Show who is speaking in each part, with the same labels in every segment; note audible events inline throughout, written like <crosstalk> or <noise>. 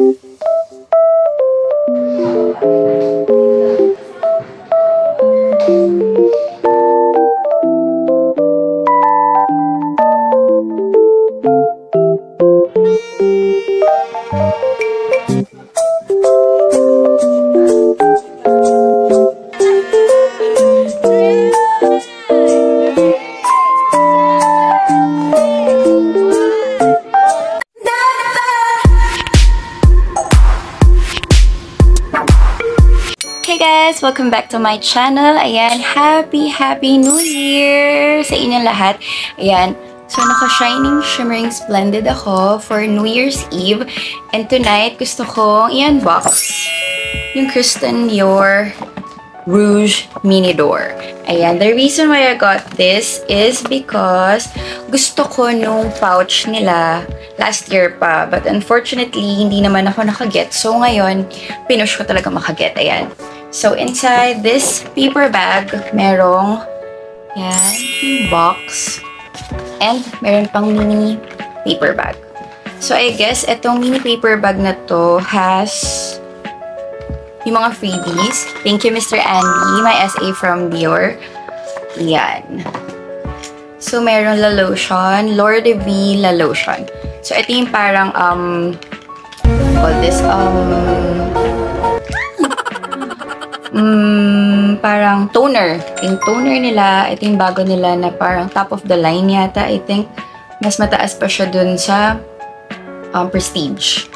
Speaker 1: thank you Welcome back to my channel. Ayan, happy, happy new year sa inyong lahat. Ayan, so naka-shining, shimmering, splendid ako for New Year's Eve. And tonight, gusto kong i-unbox yung Kristen Dior Rouge Mini Door. Ayan, the reason why I got this is because gusto ko nung pouch nila last year pa. But unfortunately, hindi naman ako nakaget. So ngayon, pinush ko talaga makaget. Ayan. So, inside this paper bag, merong yan, box. And meron pang mini paper bag. So, I guess itong mini paper bag na to has yung mga freebies. Thank you, Mr. Andy, my SA from Dior. Yan. So, meron La Lotion, Lord V La Lotion. So, ito yung parang, um, call this, um, mm, parang toner. Yung toner nila, ito yung bago nila na parang top of the line yata. I think mas mataas pa siya dun sa um, Prestige.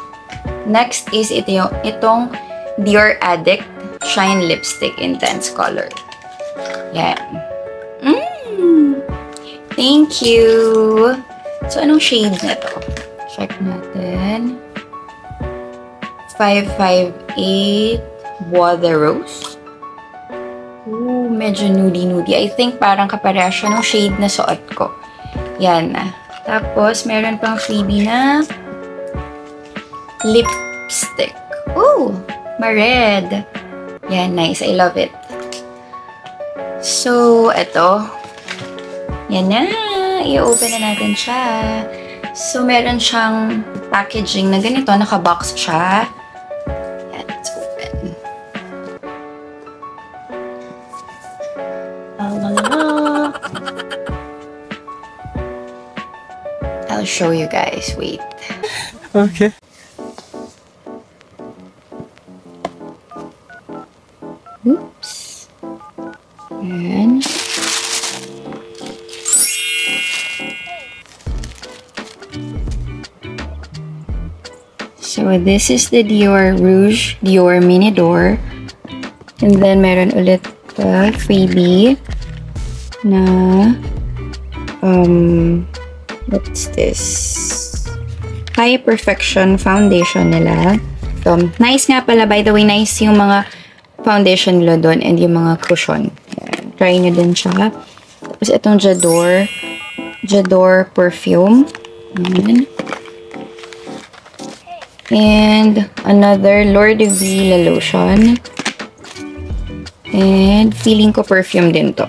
Speaker 1: Next is ito yung, itong Dior Addict Shine Lipstick Intense Color. Yan. Mm! Thank you! So, anong shade na to? Check natin. 558 Bois de Rose. Ooh, medyo nudie-nudie. I think parang kapareha ng shade na suot ko. Yan. Tapos, meron pang freebie na lipstick. Ooh, ma-red. Yan, nice. I love it. So, eto. Yan na. I-open na natin siya. So, meron siyang packaging na ganito. Naka-box siya. Show you guys. Wait.
Speaker 2: Okay.
Speaker 1: Oops. And So this is the Dior Rouge Dior Mini Door. And then meron ulit the freebie na um what's this? High Perfection Foundation nila. So, nice nga pala. By the way, nice yung mga foundation nila doon and yung mga cushion. Yan. Try nyo din siya. Tapos, itong Jador. Jador perfume. Yan. And, another Lord of La lotion. And, feeling ko perfume din to.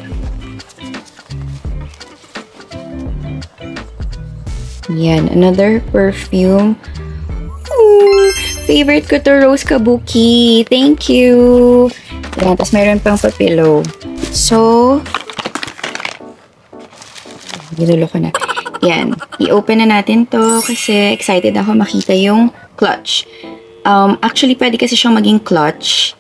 Speaker 1: Yan, another perfume. Favorite ko to, Rose Kabuki. Thank you. Yan, tapos mayroon pang papilo. So, ginulo ko na. Yan, i-open na natin to kasi excited ako makita yung clutch. Um, actually, pwede kasi siyang maging clutch.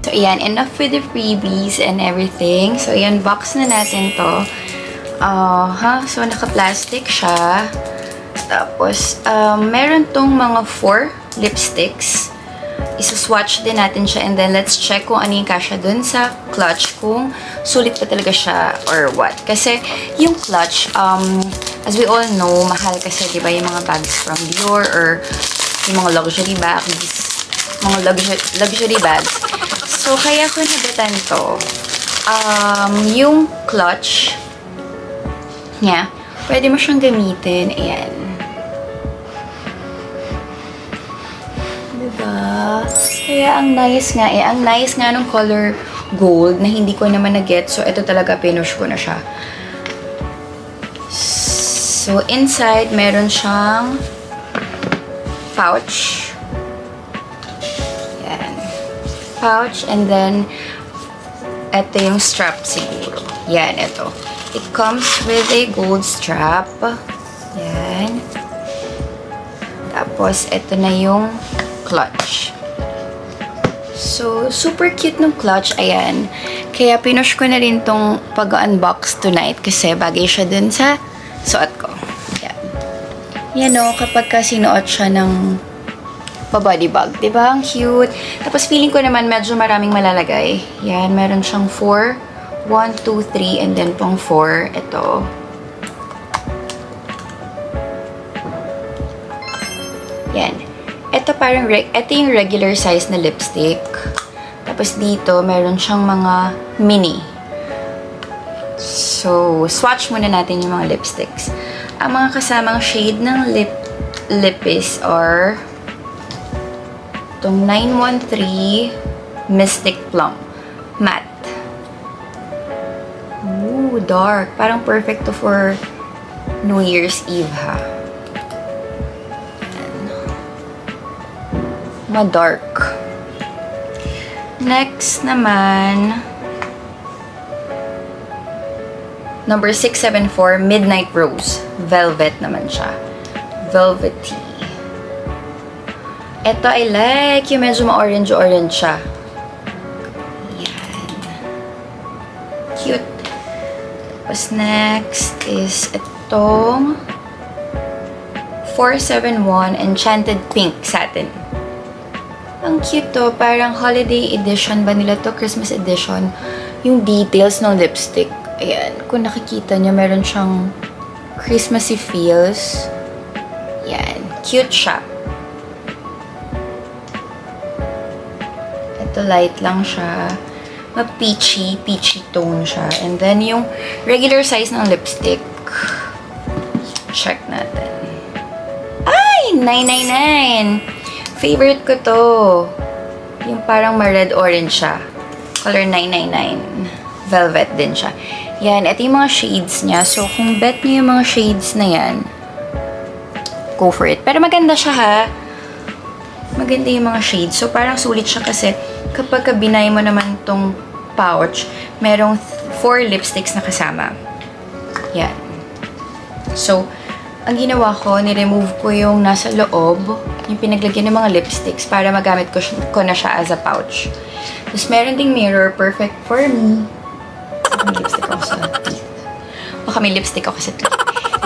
Speaker 1: So, ayan, enough with the freebies and everything. So, ayan, box na natin to. Uh, ha? So, naka-plastic siya. Tapos, um, meron tong mga four lipsticks. Isa-swatch din natin siya and then let's check kung ano yung kasha dun sa clutch kung sulit pa talaga siya or what. Kasi yung clutch, um, as we all know, mahal kasi, di ba, yung mga bags from Dior or yung mga luxury bags, mga luxury, luxury bags. So, kaya ko nabitan to. Um, yung clutch, niya, pwede mo siyang gamitin. Ayan. Diba? Kaya ang nice nga eh. Ang nice nga ng color gold na hindi ko naman na-get. So, ito talaga pinush ko na siya. So, inside, meron siyang pouch. Ayan. Pouch and then ito yung strap siguro. Yan, ito. It comes with a gold strap. Yan. Tapos, ito na yung clutch. So, super cute ng clutch. Ayan. Kaya pinush ko na rin tong pag-unbox tonight kasi bagay siya dun sa suot ko. Yan. Yan o, kapag ka sinuot siya ng pa-body bag. Diba? Ang cute. Tapos feeling ko naman medyo maraming malalagay. Yan, meron siyang 4. 1, 2, 3, and then pang 4. Ito. Yan. Ito parang, ito yung regular size na lipstick. Tapos dito, meron siyang mga mini. So, swatch muna natin yung mga lipsticks. Ang mga kasamang shade ng lip lipis are itong 913 Mystic Plum Matte. Dark. Parang perfect to for New Year's Eve, ha? ma-dark. Next naman, number 674, Midnight Rose. Velvet naman siya. Velvety. Ito I like. Yung medyo ma-orange-orange siya. Tapos next is itong 471 Enchanted Pink Satin. Ang cute to. Parang holiday edition ba nila to? Christmas edition. Yung details ng lipstick. Ayan. Kung nakikita nyo, meron siyang Christmassy feels. Ayan. Cute siya. Ito light lang siya. Ma-peachy. Peachy tone siya. And then yung regular size ng lipstick. Check natin. Ay! 999! Favorite ko to. Yung parang ma-red-orange siya. Color 999. Velvet din siya. Yan, ito yung mga shades niya. So, kung bet niyo yung mga shades na yan, go for it. Pero maganda siya ha. Maganda yung mga shades. So, parang sulit siya kasi kapag binay mo naman tong pouch, merong four lipsticks na kasama. Yan. So, ang ginawa ko, ni-remove ko yung nasa loob, yung pinaglagyan ng mga lipsticks para magamit ko, ko na siya as a pouch. Tapos meron ding mirror, perfect for me. May lipstick ako sa teeth. Baka may lipstick ako sa teeth.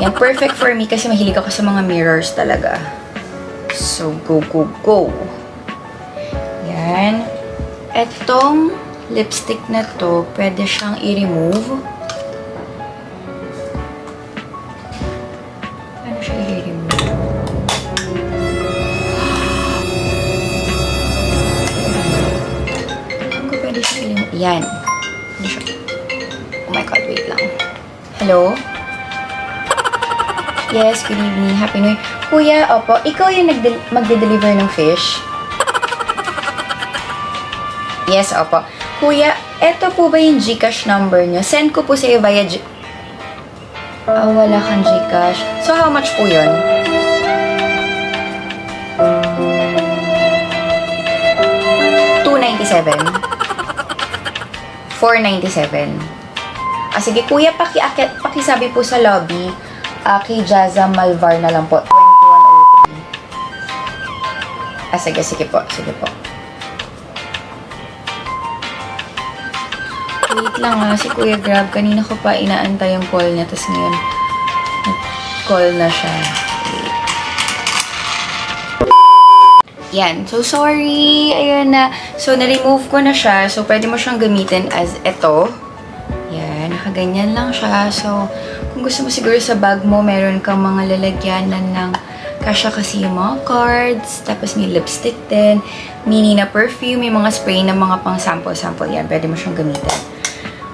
Speaker 1: Yan, perfect for me kasi mahilig ako sa mga mirrors talaga. So, go, go, go. Yan. Etong lipstick na to, pwede siyang i-remove. Yan. Oh my God, wait lang. Hello? Yes, good evening. Happy New Year. Kuya, opo, ikaw yung magde-deliver ng fish? Yes, opo. Kuya, eto po ba yung Gcash number nyo? Send ko po sa iyo via G... Ah, wala kang Gcash. So, how much po yun? Two ninety-seven. 497. Ah, sige, kuya, pakiakit, pakisabi po sa lobby, uh, kay Jaza Malvar na lang po, 2103. Ah, sige, sige po, sige po. Wait lang ha, si Kuya Grab, kanina ko pa inaantay yung call niya, tapos ngayon, call na siya. Yan. So, sorry. Ayan na. So, na-remove ko na siya. So, pwede mo siyang gamitin as ito. Yan. Nakaganyan lang siya. So, kung gusto mo siguro sa bag mo, meron kang mga lalagyanan ng kasya kasi yung mga cards. Tapos may lipstick din. Mini na perfume. May mga spray na mga pang sample-sample. Yan. Pwede mo siyang gamitin.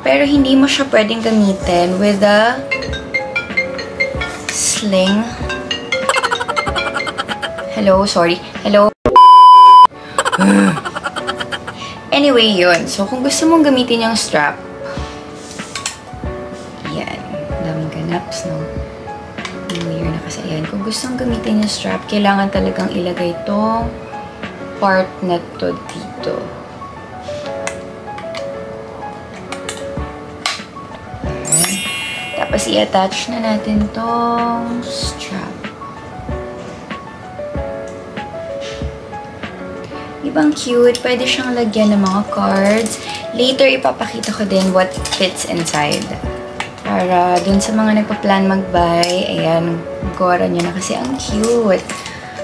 Speaker 1: Pero hindi mo siya pwedeng gamitin with a sling. Hello, sorry. Hello. anyway, yun. So, kung gusto mong gamitin yung strap, yan. Daming ganaps, no? New Year na kasi. Yan. Kung gusto mong gamitin yung strap, kailangan talagang ilagay tong part na to dito. Tapos, i-attach na natin tong strap. Ibang cute. Pwede siyang lagyan ng mga cards. Later, ipapakita ko din what fits inside. Para dun sa mga nagpa-plan mag-buy, ayan, gora niya na kasi ang cute.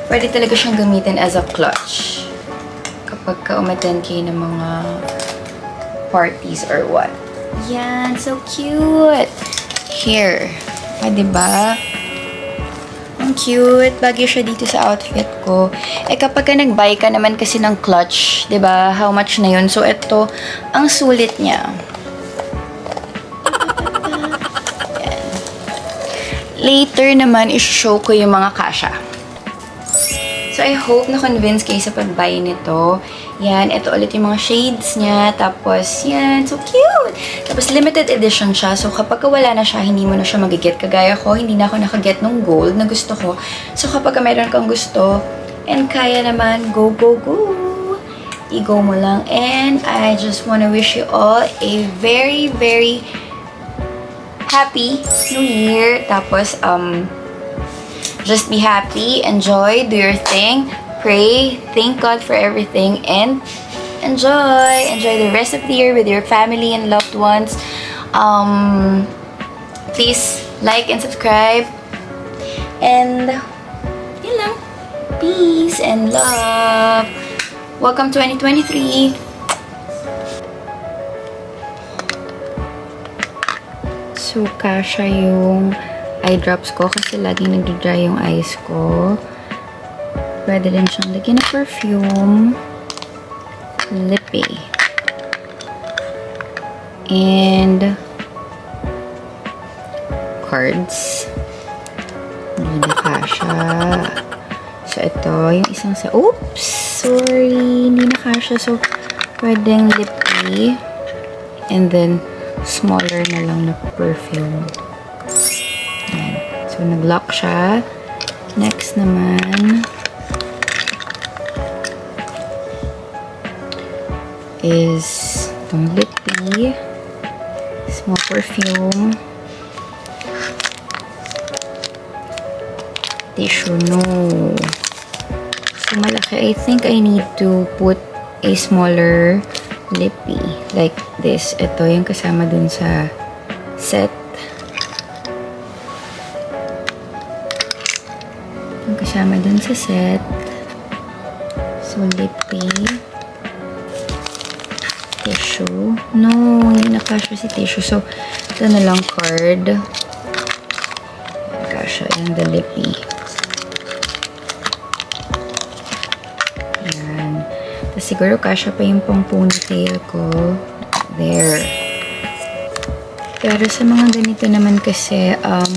Speaker 1: Pwede talaga siyang gamitin as a clutch. Kapag ka-umattend kayo ng mga parties or what. Yan, so cute! Here. Pwede ba? Ang cute. Bagay siya dito sa outfit ko. Eh, kapag ka nag-buy ka naman kasi ng clutch, ba How much na yun? So, ito, ang sulit niya. Later naman, i-show ko yung mga kasha. So, I hope na-convince kayo sa pag-buy nito. Yan, ito ulit yung mga shades niya. Tapos, yan, so cute! Tapos, limited edition siya. So, kapag wala na siya, hindi mo na siya magigit. Kagaya ko, hindi na ako nakaget ng gold na gusto ko. So, kapag meron kang gusto, and kaya naman, go, go, go! I-go mo lang. And I just wanna wish you all a very, very happy New Year. Tapos, um, just be happy, enjoy, do your thing, pray, thank God for everything, and enjoy. Enjoy the rest of the year with your family and loved ones. Um, please like and subscribe. And, yun lang. Peace and love. Welcome 2023. So, kasha yung eye drops ko kasi laging nagdi-dry yung eyes ko. Pwede din siyang lagyan ng perfume. Lippy. And cards. Hindi na kasha. So, ito, yung isang sa... Oops! Sorry! Hindi na kasha. So, pwedeng lippy. And then, smaller na lang na perfume. So, nag-lock siya. Next naman is itong lippy. Small perfume. Tissue, no. So, malaki. I think I need to put a smaller lippy. Like this. Ito yung kasama dun sa set. Dun sa set. So, lippy. Tissue. No, hindi nakasya si tissue. So, ito na lang card. Nakasya yung the lippy. Yan. Tapos siguro kasya pa yung pang ponytail ko. There. Pero sa mga ganito naman kasi, um,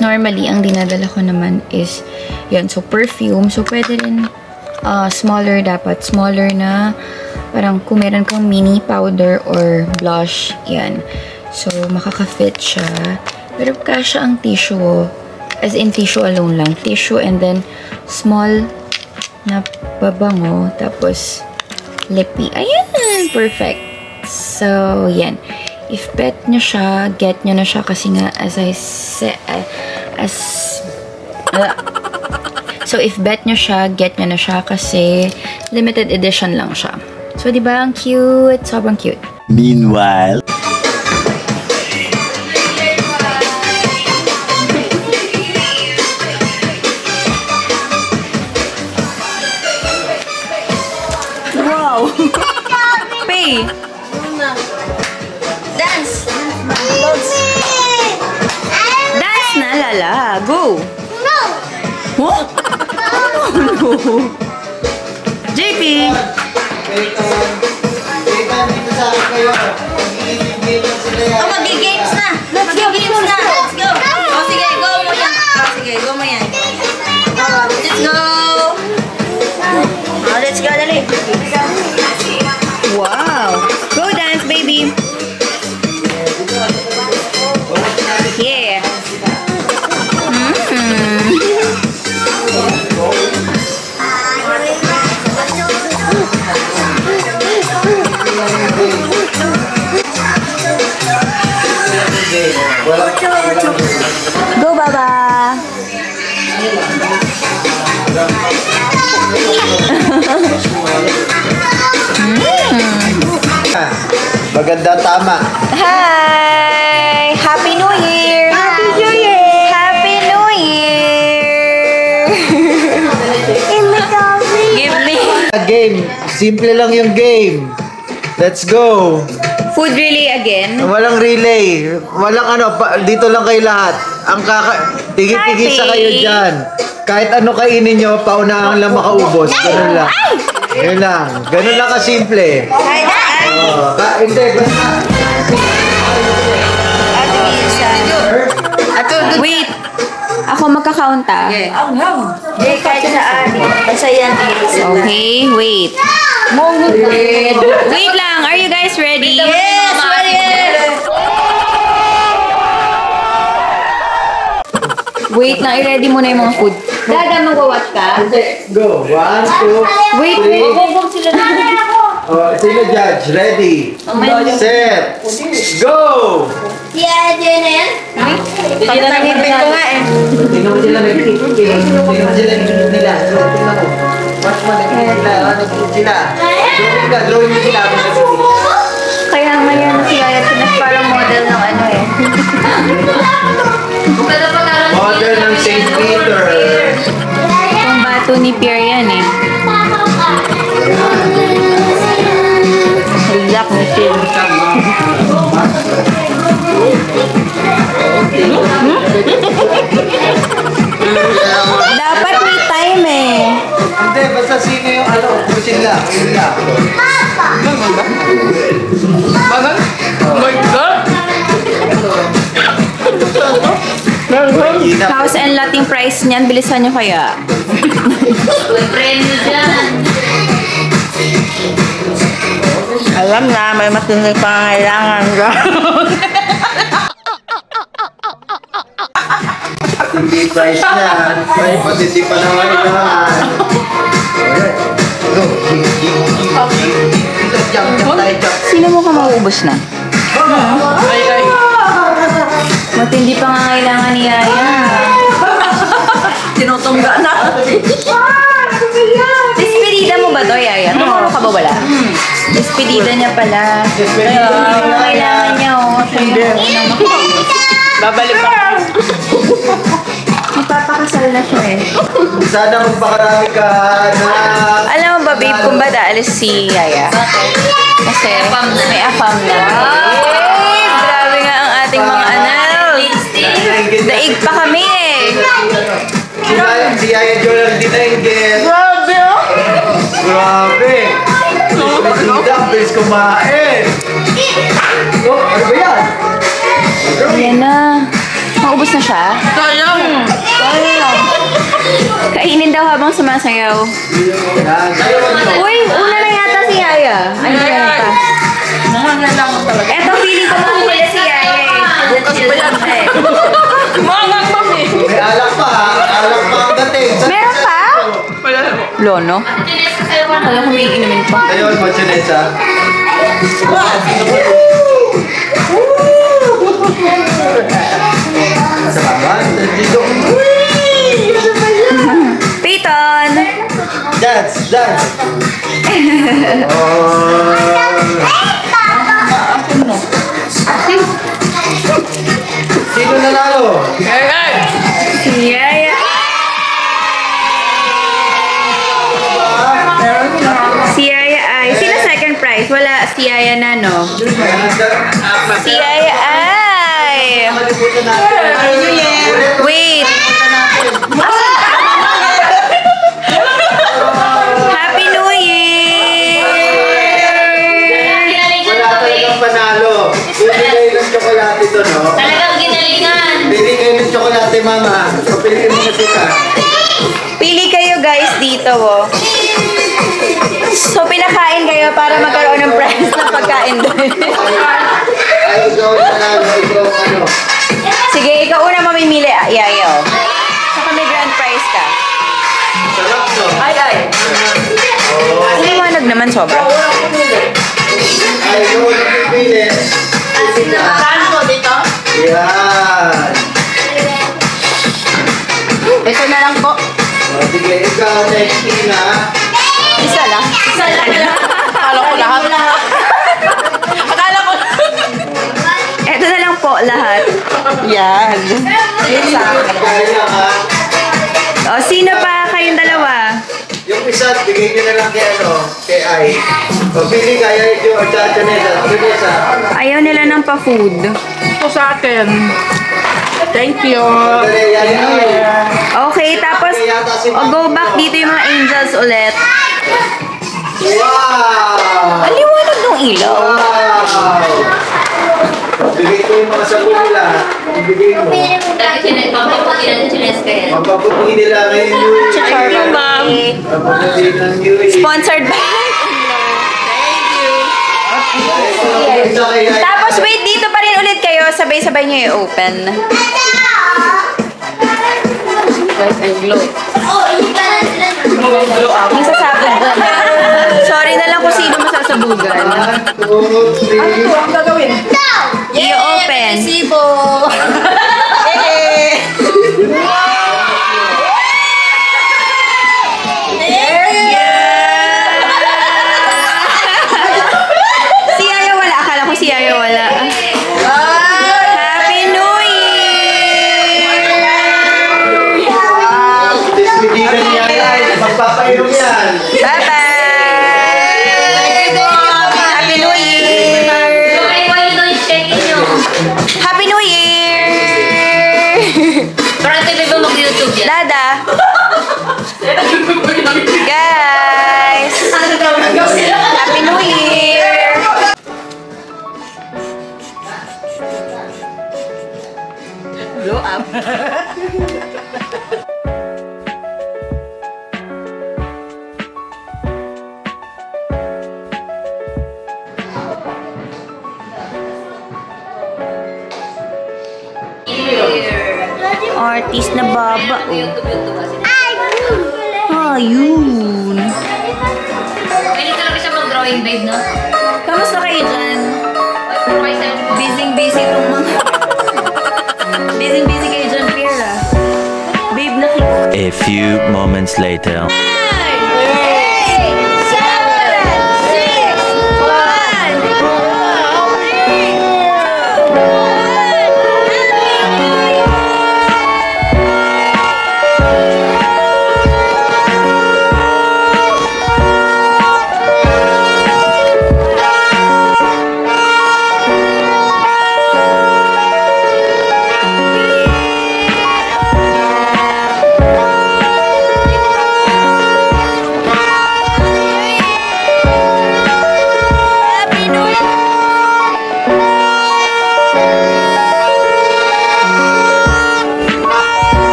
Speaker 1: normally, ang dinadala ko naman is, yun, so perfume. So, pwede rin uh, smaller dapat. Smaller na, parang kung meron kang mini powder or blush, yan. So, makaka-fit siya. Pero kasha ang tissue, as in tissue alone lang. Tissue and then small na babango. Tapos, lippy. Ayan! Perfect. So, yan. If bet nyo siya, get nyo na siya kasi nga, as I said, uh, as, uh, so, if bet nyo siya, get nyo na siya kasi limited edition lang siya. So, di ba ang cute? Sobrang cute.
Speaker 2: Meanwhile,
Speaker 1: JP!
Speaker 3: Oh, mag-games na! Na! Let's go! Oh,
Speaker 2: Maganda tama.
Speaker 1: Hi! Happy New Year! Happy New Year! Happy New Year! Give me
Speaker 2: Game. Simple lang yung game. Let's go.
Speaker 1: food really again.
Speaker 2: Walang relay. Walang ano, pa, dito lang kayo lahat. Ang kaka... Tigit-tigit sa kayo dyan. Kahit ano kainin nyo, paunahan lang makaubos. Ganun lang. Ganun lang. Ganun lang kasimple.
Speaker 1: Hi!
Speaker 2: Oh, ka, hindi, basta.
Speaker 1: Wait! Ako magka-count ah.
Speaker 3: Jay, kahit saan. Basta yan.
Speaker 1: Okay, wait. Wait lang, are you guys ready?
Speaker 3: Yes, ready!
Speaker 1: Wait lang, i-ready mo na yung mga food. Dada, magwa-watch ka?
Speaker 2: Go. One, two,
Speaker 1: Wait, wait.
Speaker 2: Oh, sino judge? Ready? Set. Go!
Speaker 3: Si Ate na yan?
Speaker 1: Pagtanipin ko nga eh.
Speaker 2: Tingnan mo sila nag-ikot. Tingnan mo sila nag-ikot nila. So, tingnan mo. Watch mo, nag-ikot sila. Nag-ikot sila. Drawing ka, drawing sila.
Speaker 1: Kaya ngayon si Yaya Pinas parang model ng ano eh.
Speaker 2: Model ng St. Peter.
Speaker 1: Yung bato ni Pierre yan eh. Ni Tim. Dapat may time eh.
Speaker 2: Hindi, basta sino yung ano, kung sila. Sila. Mahina.
Speaker 1: House and lating price niyan, bilisan nyo kaya.
Speaker 3: Premyo dyan.
Speaker 4: Alam na, may matinding pangangailangan ka.
Speaker 2: Hindi price niya. Pati di pa naman jump.
Speaker 1: Sino mo ka mauubos na?
Speaker 4: ay, ay.
Speaker 1: Matindi pa nga kailangan ni Yaya.
Speaker 4: Tinutungga na.
Speaker 1: Despedida mo ba to, Yaya? Tumuro ka ba wala? Despedida niya pala.
Speaker 2: Despedida niya.
Speaker 1: kailangan niya, oh. Unang
Speaker 4: Babalik pa.
Speaker 1: Magpapakasal na siya eh.
Speaker 2: Sana magpakarami ka na...
Speaker 1: Alam mo ba, babe, kung ba daalis si Yaya? Kasi may afam na. Babe, grabe nga ang ating mga anal. Daig pa kami eh.
Speaker 2: Si Yaya, si Yaya Jo bilis kumain! Oh, ano ba yan?
Speaker 1: Ayan na. Maubos na siya.
Speaker 4: Sayang.
Speaker 1: Kainin daw habang sumasayaw. Uy, una na yata si Yaya. Ano yan pa?
Speaker 4: Nangangailangan talaga.
Speaker 1: Eto, feeling ko mahuli si Yaya eh.
Speaker 4: Bukas pa yan. <laughs> Mga mami.
Speaker 2: May alak pa, alak pa ang dating.
Speaker 1: Meron pa? Lono? Kala ko may inumin pa.
Speaker 2: Ayun, Machinesa.
Speaker 1: Peyton!
Speaker 2: Dance, dance. Sino nanalo?
Speaker 1: Si Yaya. Wala si Yaya na, no? Si Yaya ay... Wait! Sige, ikaw una mamimili. Ah, Yayo. Saka may grand prize ka.
Speaker 2: Sarap to.
Speaker 1: Ay, ay. Liwanag naman sobra.
Speaker 2: Ay, ikaw na mamimili.
Speaker 4: Saan ko dito?
Speaker 2: Yan. Ito na
Speaker 1: lang
Speaker 4: po. Sige,
Speaker 1: ikaw na yung Isa lang.
Speaker 4: Isa
Speaker 2: lang. Ha.
Speaker 1: O, sino pa kayong dalawa?
Speaker 2: Yung isa, bigay nyo na lang kay ano, kay Ai. Pagpili kaya yung at Janessa. Janessa.
Speaker 1: Ayaw nila ng pa-food.
Speaker 4: Ito sa akin. Thank you.
Speaker 2: Dali, yan, Ai.
Speaker 1: Okay, tapos o, go back dito yung mga angels ulit.
Speaker 2: Wow!
Speaker 1: Ang liwanag ng ilaw.
Speaker 2: Wow! Bigay ko yung mga sabon nila. Ibigay mo. Mapapupuhin nila ngayon yung
Speaker 1: Charming ma'am.
Speaker 2: Mapapupuhin ng Year.
Speaker 1: Sponsored by... Tapos wait, dito pa rin ulit kayo. Sabay-sabay nyo i-open. Yung sasabog dyan. Sorry na lang kung sino masasabugan.
Speaker 2: Two, three.
Speaker 4: Ang gagawin.
Speaker 1: I-open.
Speaker 3: Resibo!
Speaker 1: Si <laughs> <laughs> Artist na baba, oh. Ayun.
Speaker 3: Pwede talaga siya mag-drawing, babe, no?
Speaker 1: Kamusta kayo dyan? Busy-busy itong mga... <laughs> Busy-busy kayo dyan, Pira. Babe, nakik...
Speaker 5: A few moments later.
Speaker 1: Ah!